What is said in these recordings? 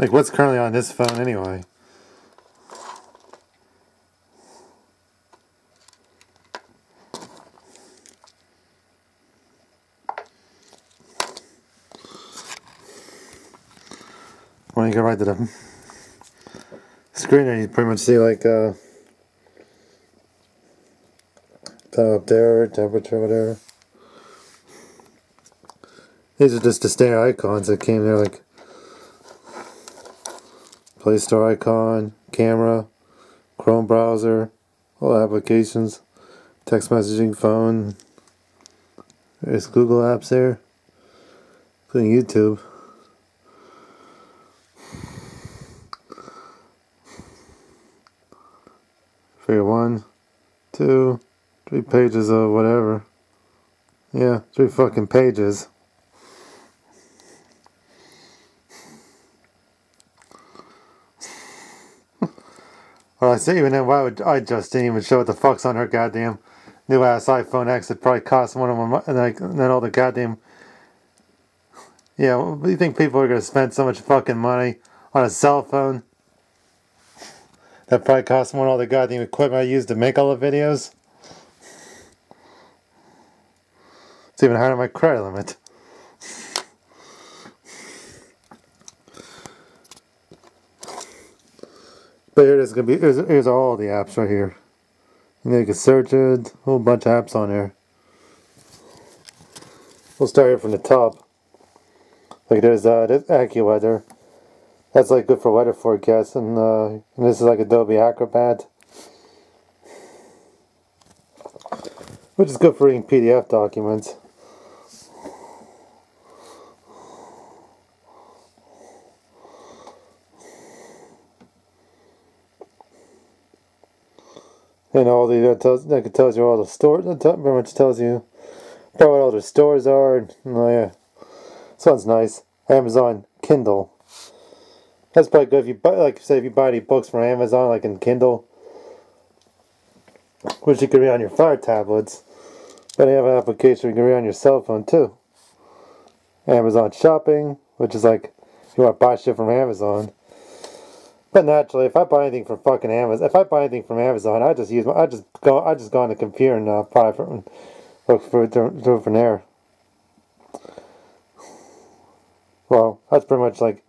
Like, what's currently on this phone anyway? When you go right to the screen there, you pretty much see like uh, up there, temperature, whatever. These are just the standard icons that came there, like Play Store icon, camera, Chrome browser, all applications, text messaging, phone. There's Google apps there, including YouTube. Figure one, two, three pages of whatever. Yeah, three fucking pages. Say even then, why would iJustine didn't even show what the fuck's on her goddamn new ass iPhone X? It probably cost one of them, and like and then all the goddamn. Yeah, do you think people are gonna spend so much fucking money on a cell phone? That probably cost than all the goddamn equipment I used to make all the videos. It's even higher than my credit limit. But here it is gonna be. Here's, here's all the apps right here. And then you can search it. A whole bunch of apps on there. We'll start here from the top. Like there's uh, this AccuWeather. That's like good for weather forecasts, and, uh, and this is like Adobe Acrobat, which is good for reading PDF documents. And all the that tells that tells you all the stores that pretty much tells you about what all the stores are. And, oh yeah. Sounds nice. Amazon Kindle. That's probably good if you buy like say if you buy any books from Amazon like in Kindle which you can read on your Fire tablets but they have an application you can read on your cell phone too. Amazon Shopping which is like if you want to buy shit from Amazon but naturally, if I buy anything from fucking Amazon, if I buy anything from Amazon, I just use my, I just go, I just go on the computer and uh, buy from, look for it from there. Well, that's pretty much like,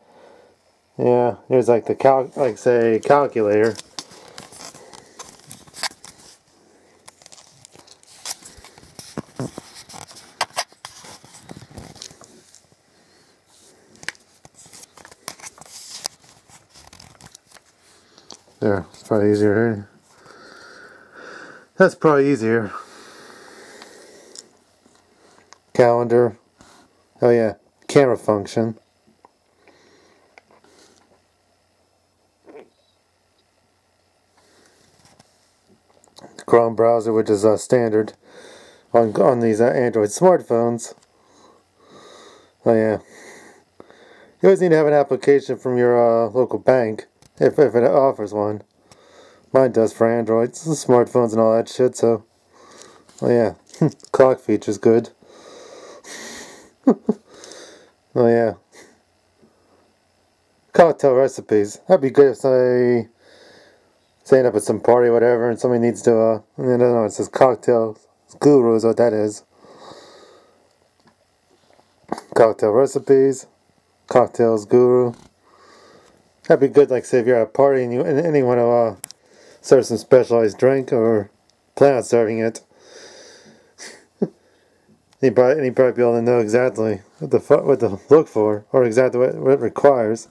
yeah. Here's like the cal, like say calculator. There, it's probably easier. That's probably easier. Calendar. Oh yeah, camera function. Chrome browser, which is uh, standard on on these uh, Android smartphones. Oh yeah. You always need to have an application from your uh, local bank if, if it offers one. Mine does for Androids, smartphones and all that shit, so... Oh yeah, clock feature's good. oh yeah. Cocktail recipes. That'd be good if somebody... stand up at some party or whatever, and somebody needs to, uh... I don't know, it says cocktail guru is what that is. Cocktail recipes. Cocktails guru. That'd be good, like say if you're at a party and you and, want to uh, serve some specialized drink or plan on serving it. you probably, you probably be able to know exactly what the what to look for or exactly what, what it requires.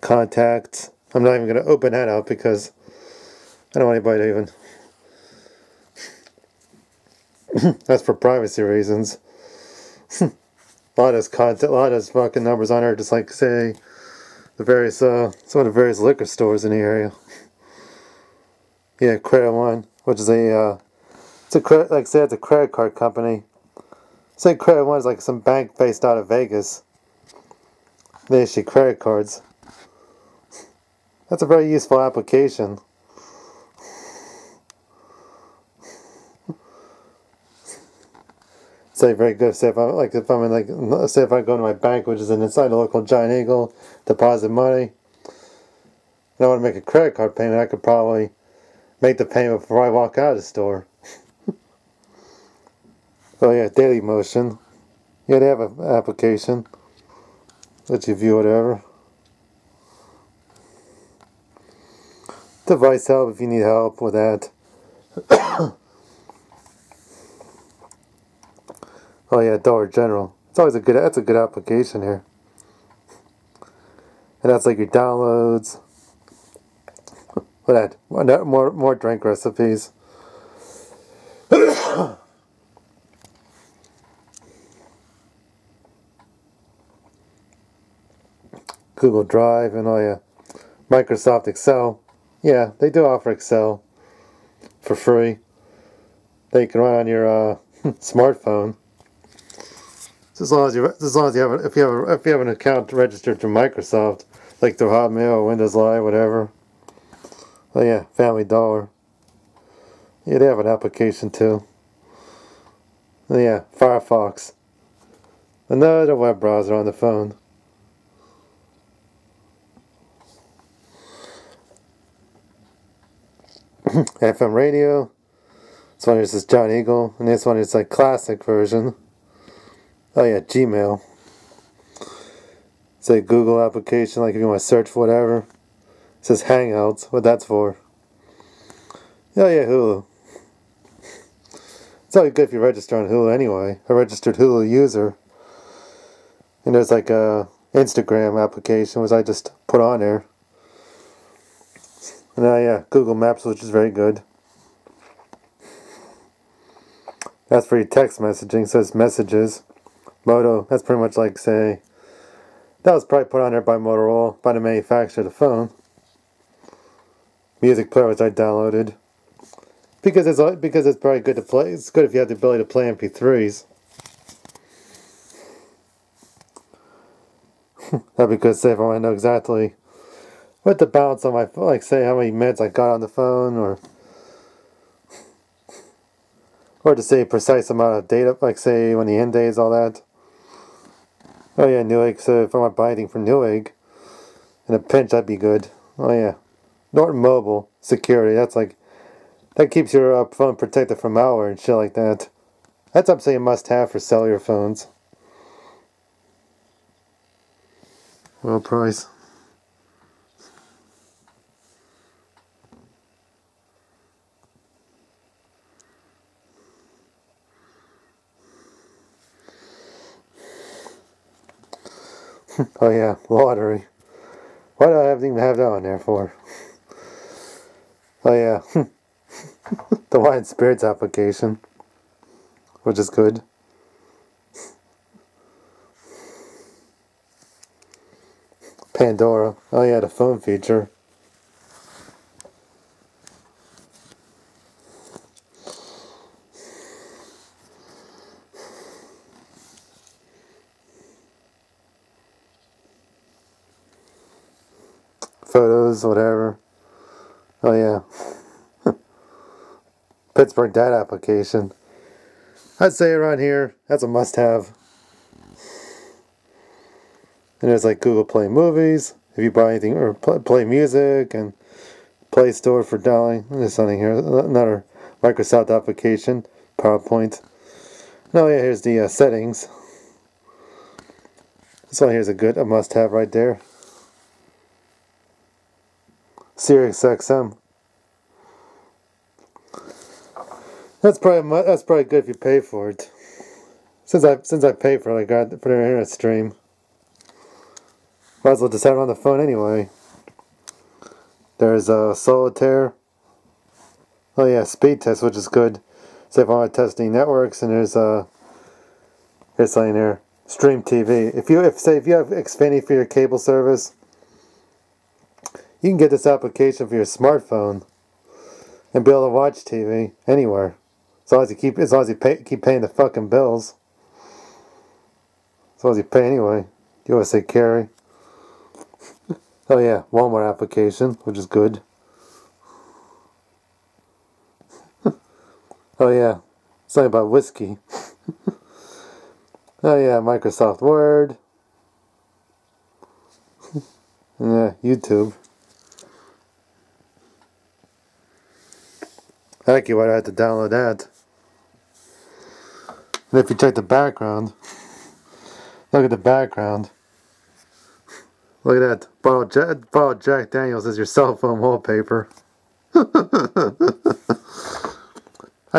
Contacts. I'm not even going to open that up because I don't want anybody to even. That's for privacy reasons. a lot of those content, a lot of fucking numbers on there, just like say the various uh, some of the various liquor stores in the area. Yeah, Credit One, which is a uh, it's a credit like I said, it's a credit card company. Say Credit One is like some bank based out of Vegas. They issue credit cards. That's a very useful application. say very good. Say if I like if I'm in like say if I go to my bank, which is inside the local Giant Eagle, deposit money. And I want to make a credit card payment. I could probably make the payment before I walk out of the store. oh yeah, Daily Motion. Yeah, they have an application. Let you view whatever. Device help if you need help with that. oh yeah, Dollar General. It's always a good. That's a good application here. And that's like your downloads. What that? More more drink recipes. Google Drive and all yeah, Microsoft Excel. Yeah, they do offer Excel for free. They can run on your uh, smartphone. as long as you, as long as you have, if you have, if you have an account registered through Microsoft, like through Hotmail, Windows Live, whatever. Oh yeah, Family Dollar. Yeah, they have an application too. Oh yeah, Firefox. Another web browser on the phone. FM radio. This one is Giant Eagle, and this one is like classic version. Oh yeah, Gmail. It's a Google application, like if you want to search for whatever. It says Hangouts, what that's for. Oh yeah, Hulu. It's always good if you register on Hulu anyway. A registered Hulu user. And there's like a Instagram application which I just put on there. And uh, yeah, Google Maps, which is very good. That's for your text messaging, so it's messages. Moto, that's pretty much like, say, that was probably put on there by Motorola, by the manufacturer of the phone. Music player, which I downloaded. Because it's uh, because it's probably good to play. It's good if you have the ability to play MP3s. That'd be good, say if I know exactly what the balance on my phone, like say how many minutes I got on the phone, or or to say precise amount of data, like say when the end days, all that. Oh yeah, Newegg. So if I want to buy anything from Newegg, in a pinch, that'd be good. Oh yeah, Norton Mobile security. That's like that keeps your uh, phone protected from malware and shit like that. That's I'm saying must have for cellular phones. Well, price. oh yeah, lottery. Why do I have even have that on there for? Oh yeah, the Wine Spirits application, which is good. Pandora. Oh yeah, the phone feature. photos, whatever. Oh yeah. Pittsburgh Dad application. I'd say around here, that's a must have. And there's like Google Play Movies, if you buy anything, or play music, and Play Store for downloading. There's something here, another Microsoft application, PowerPoint. No, yeah, here's the uh, settings. This one here's a good, a must have right there. Sirius XM. That's probably that's probably good if you pay for it. Since I since I pay for it, I got for the internet stream. Might as well just have it on the phone anyway. There's a uh, solitaire. Oh yeah, speed test, which is good. So if I want to test any networks, and there's a uh, here's something there. Stream TV. If you if say if you have Xfinity for your cable service, you can get this application for your smartphone and be able to watch TV anywhere. As long as you keep, as long as you pay, keep paying the fucking bills. As long as you pay anyway. USA Carry. oh yeah, Walmart application, which is good. oh yeah, something about whiskey. Oh yeah, Microsoft Word. yeah, YouTube. Thank you, I'd have to download that. And if you check the background, look at the background. Look at that. Bottle Jack, bottle Jack Daniels is your cell phone wallpaper. I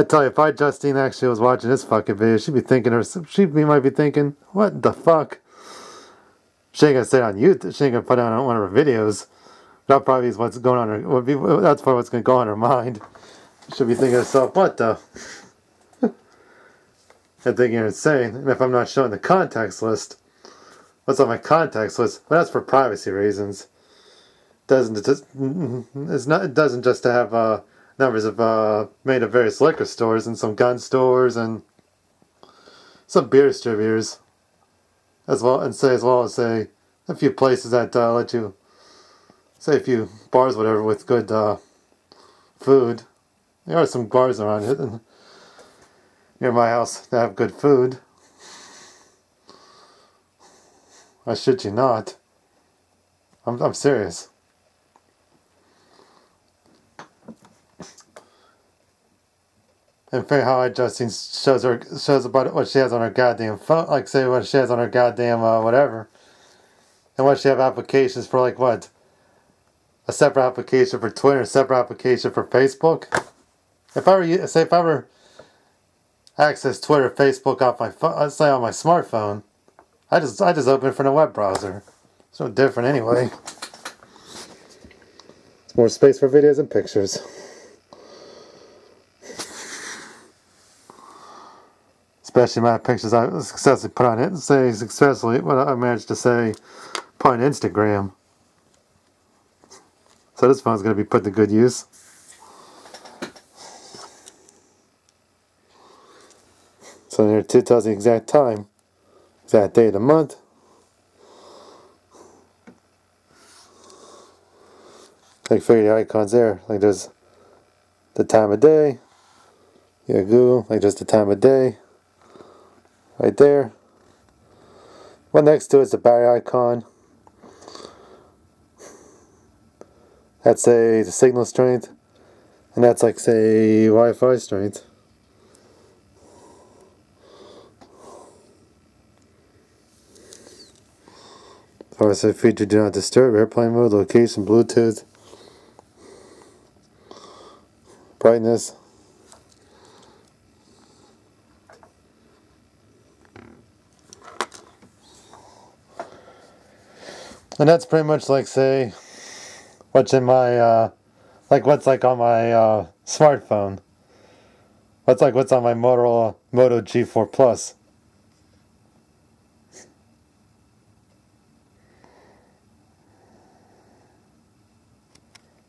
tell you, if iJustine actually was watching this fucking video, she'd be thinking, or she might be thinking, what the fuck? She ain't gonna say on YouTube. She ain't gonna put it on one of her videos. That probably is what's going on. Her, that's probably what's gonna go on her mind. She'll be thinking to herself, what the? and thinking you're insane. And if I'm not showing the contacts list, what's on my contacts list? Well, that's for privacy reasons. Doesn't just it's not. It doesn't just to have uh, numbers of uh, made of various liquor stores and some gun stores and some beer distributors, as well, and say as well as say a few places that uh, let you say a few bars, whatever, with good uh, food. There are some bars around it near my house that have good food. I should you not. I'm I'm serious. and for how iJustine shows her shows about what she has on her goddamn phone, like say what she has on her goddamn uh, whatever, and what she have applications for like what, a separate application for Twitter, a separate application for Facebook. If I were say if I were access Twitter, Facebook off my phone, say on my smartphone, I just I just open it from a web browser. It's no different anyway. It's more space for videos and pictures. especially my pictures I successfully put on it. Say successfully what I managed to say put on Instagram. So this phone's going to be put to good use. So there too tells the exact time, exact day of the month. Like figure the icons there. Like there's the time of day. Yeah, Google, like just the time of day right there. One next to it is the battery icon. That's a the signal strength, and that's like say Wi-Fi strength. Also feature do not disturb, airplane mode, location, Bluetooth, brightness. And that's pretty much like, say, what's in my, uh, like what's like on my uh, smartphone. What's like what's on my Motorola Moto G4 Plus.